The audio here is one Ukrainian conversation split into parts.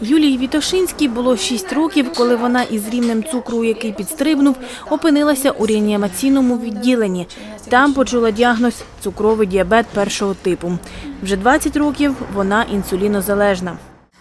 Юлії Вітошинській було 6 років, коли вона із рівнем цукру, який підстрибнув, опинилася у реанімаційному відділенні. Там почула діагноз – цукровий діабет першого типу. Вже 20 років вона інсулінозалежна.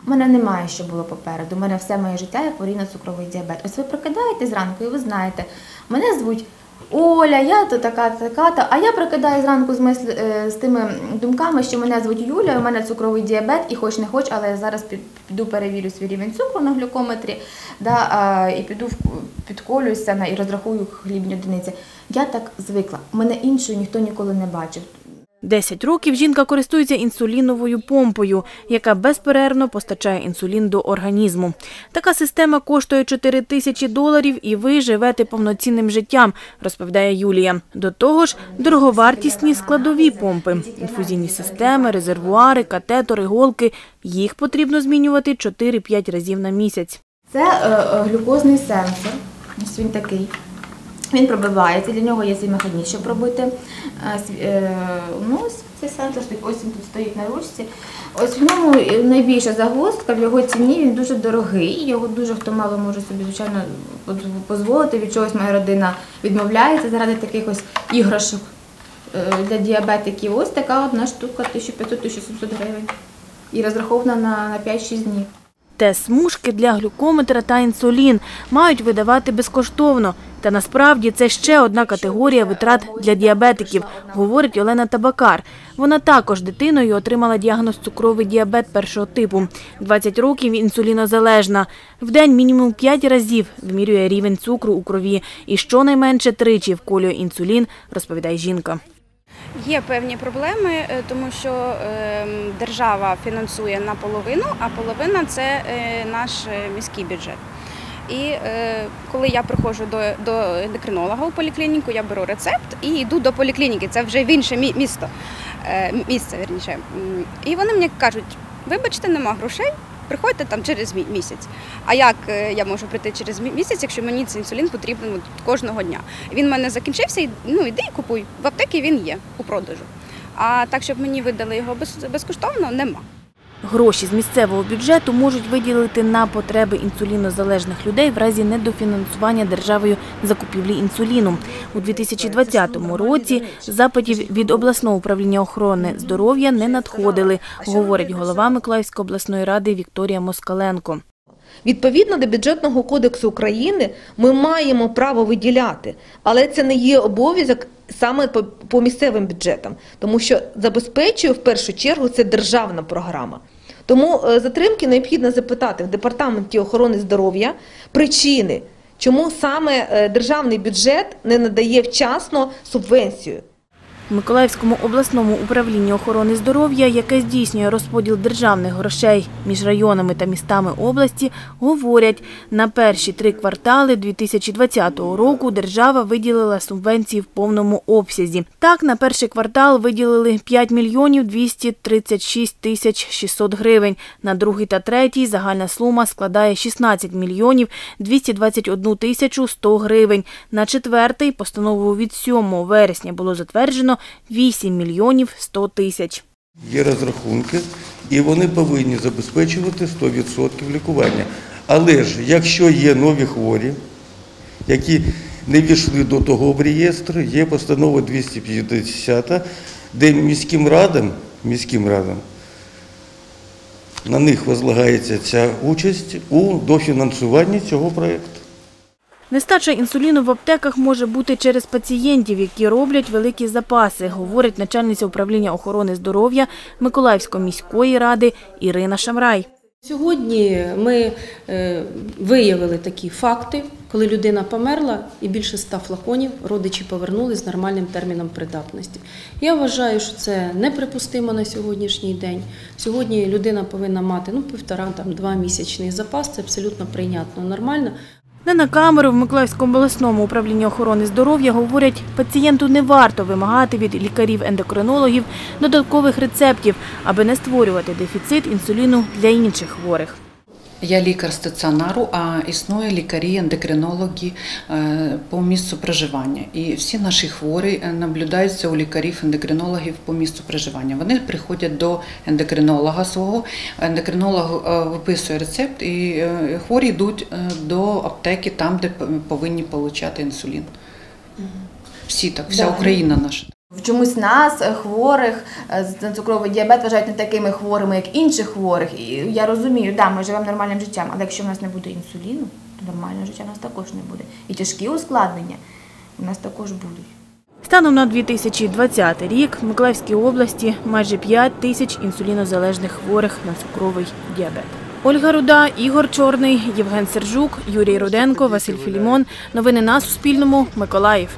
У мене немає, що було попереду. У мене все моє життя є порівняно цукровий діабет. Ось ви прокидаєте зранку і ви знаєте, мене звуть Оля, я то така, така, та а я прокидаю зранку з, мисль, е, з тими думками, що мене звуть Юля, у мене цукровий діабет, і хоч не хоч, але я зараз піду перевірю свій рівень цукру на глюкометрі, да, а, і піду в- підколююся на і розрахую хлібні одиниці. Я так звикла. Мене іншою ніхто ніколи не бачив. 10 років жінка користується інсуліновою помпою, яка безперервно постачає інсулін до організму. Така система коштує 4 тисячі доларів і ви живете повноцінним життям, розповідає Юлія. До того ж, дороговартісні складові помпи, інфузійні системи, резервуари, катетори, голки. Їх потрібно змінювати 4-5 разів на місяць. Це е, е, глюкозний сенсор. Ось він такий. Він пробивається, для нього є свій механізм, щоб робити. Е, е, ну, ось цей сенсор ось він тут стоїть на ручці. Ось в ньому найбільша загвоздка, в його ціні він дуже дорогий. Його дуже хто мало може собі, звичайно, дозволити. Від чогось моя родина відмовляється заради таких ось іграшок е, для діабетиків. Ось така одна штука 1500-1700 гривень. І розрахована на, на 5-6 днів. Тест-смужки для глюкометра та інсулін мають видавати безкоштовно. Та насправді це ще одна категорія витрат для діабетиків, говорить Олена Табакар. Вона також дитиною отримала діагноз цукровий діабет першого типу. 20 років інсулінозалежна. В день мінімум 5 разів вимірює рівень цукру у крові і щонайменше тричі вколює інсулін, розповідає жінка. Є певні проблеми, е, тому що ем, держава фінансує наполовину, а половина це е, наш е, міський бюджет. І коли я приходжу до, до ендокринолога у поліклініку, я беру рецепт і йду до поліклініки. Це вже в інше мі- місто, місце верніше. І вони мені кажуть: вибачте, нема грошей. Приходьте там через мі- місяць. А як е, я можу прийти через місяць, якщо мені цей інсулін потрібен от кожного дня? Він в мене закінчився, і ну іди і купуй. В аптеці він є у продажу. А так, щоб мені видали його без, безкоштовно, нема. Гроші з місцевого бюджету можуть виділити на потреби інсулінозалежних людей в разі недофінансування державою закупівлі інсуліну. У 2020 році запитів від обласного управління охорони здоров'я не надходили, говорить голова Миколаївської обласної ради Вікторія Москаленко. Відповідно до бюджетного кодексу України ми маємо право виділяти, але це не є обов'язок саме по, місцевим бюджетам, тому що забезпечує в першу чергу це державна програма. Тому е, затримки необхідно запитати в департаменті охорони здоров'я причини, чому саме е, державний бюджет не надає вчасно субвенцію. Миколаївському обласному управлінні охорони здоров'я, яке здійснює розподіл державних грошей між районами та містами області, говорять, на перші три квартали 2020 року держава виділила субвенції в повному обсязі. Так, на перший квартал виділили 5 мільйонів 236 тисяч 600 гривень. На другий та третій загальна сума складає 16 мільйонів 221 тисячу 100 гривень. На четвертий постановою від 7 вересня було затверджено 8 мільйонів 100 тисяч. Є розрахунки, і вони повинні забезпечувати 100% лікування. Але ж, якщо є нові хворі, які не війшли до того в реєстр, є постанова 250, де міським радам, міським радам на них возлагається ця участь у дофінансуванні цього проєкту. Нестача інсуліну в аптеках може бути через пацієнтів, які роблять великі запаси, говорить начальниця управління охорони здоров'я Миколаївської міської ради Ірина Шамрай. Сьогодні ми е, виявили такі факти, коли людина померла і більше ста флаконів родичі повернули з нормальним терміном придатності. Я вважаю, що це неприпустимо на сьогоднішній день. Сьогодні людина повинна мати ну, півтора там два місячний запас. Це абсолютно прийнятно, нормально. Не на камеру в Миколаївському обласному управлінні охорони здоров'я говорять, пацієнту не варто вимагати від лікарів-ендокринологів додаткових рецептів, аби не створювати дефіцит інсуліну для інших хворих. Я лікар стаціонару, а існує лікарі-ендокринологи е, по місцю проживання. І всі наші хворі е, наблюдаються у лікарів-ендокринологів по місцю проживання. Вони приходять до ендокринолога свого, ендокринолог е, виписує рецепт, і хворі йдуть до аптеки там, де повинні отримати інсулін. Всі так, вся. Україна наша. Чомусь нас, е, хворих е, на цукровий діабет, вважають не такими хворими, як інших хворих. І я розумію, да, ми живемо нормальним життям, але якщо в нас не буде інсуліну, то нормального життя в нас також не буде. І тяжкі ускладнення у нас також будуть. Станом на 2020 рік в Миколаївській області майже 5 тисяч інсулінозалежних хворих на цукровий діабет. Ольга Руда, Ігор Чорний, Євген Сержук, Юрій Руденко, Василь Філімон. Новини на Суспільному. Миколаїв.